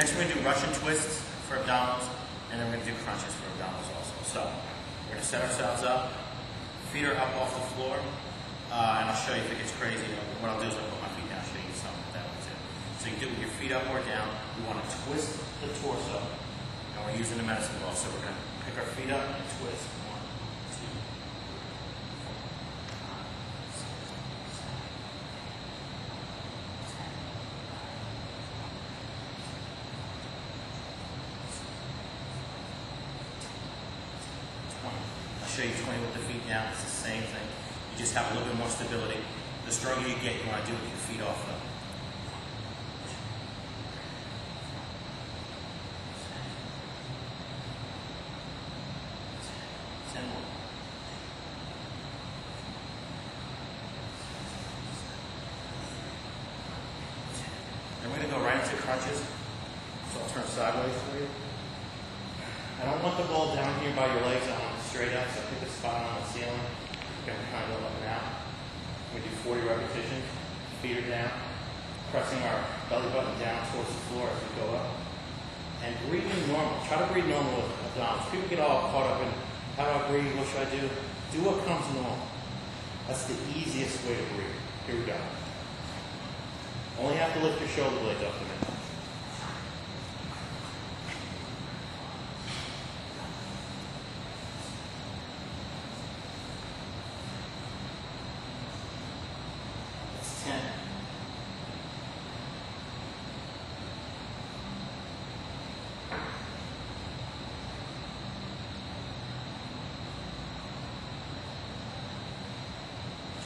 Next, we're gonna do Russian twists for abdominals, and then we're gonna do crunches for abdominals also. So, we're gonna set ourselves up, feet are up off the floor, uh, and I'll show you if it gets crazy. What I'll do is I'll put my feet down, show you something that was it. So you do it with your feet up or down. We wanna twist the torso, and we're using the medicine ball. So we're gonna pick our feet up and twist. Show you twenty with the feet down. It's the same thing. You just have a little bit more stability. The stronger you get, you want to do it with your feet off though. And going to go right into crunches. So I'll turn sideways for you. I don't want the ball down here by your legs. I straight up. So pick a spot on the ceiling. You're kind of up and out. We do 40 repetitions. Feet are down. Pressing our belly button down towards the floor as we go up. And breathing normal. Try to breathe normal with abdominals. People get all caught up in how do I breathe? What should I do? Do what comes normal. That's the easiest way to breathe. Here we go. Only have to lift your shoulder blades up a minute. 10.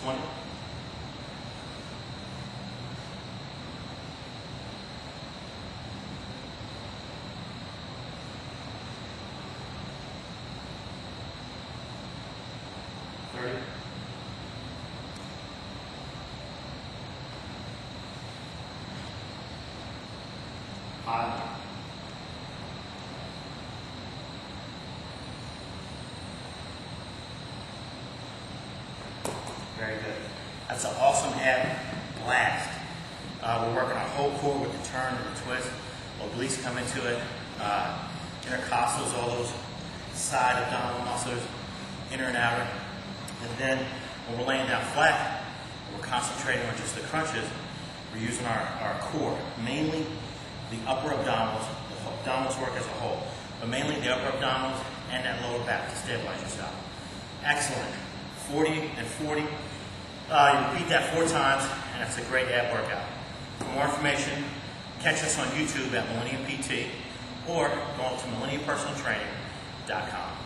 Twenty. Thirty. Very good. That's an awesome ab blast. Uh, we're working our whole core with the turn and the twist. Obliques come into it. Uh, intercostals, all those side abdominal muscles, inner and outer. And then when we're laying down flat, we're concentrating on just the crunches. We're using our, our core, mainly the upper abdominals. The abdominals work as a whole, but mainly the upper abdominals and that lower back to stabilize yourself. Excellent. 40 and 40. Uh, you repeat that four times, and that's a great ab workout. For more information, catch us on YouTube at Millennium PT or go to millenniumpersonaltraining.com.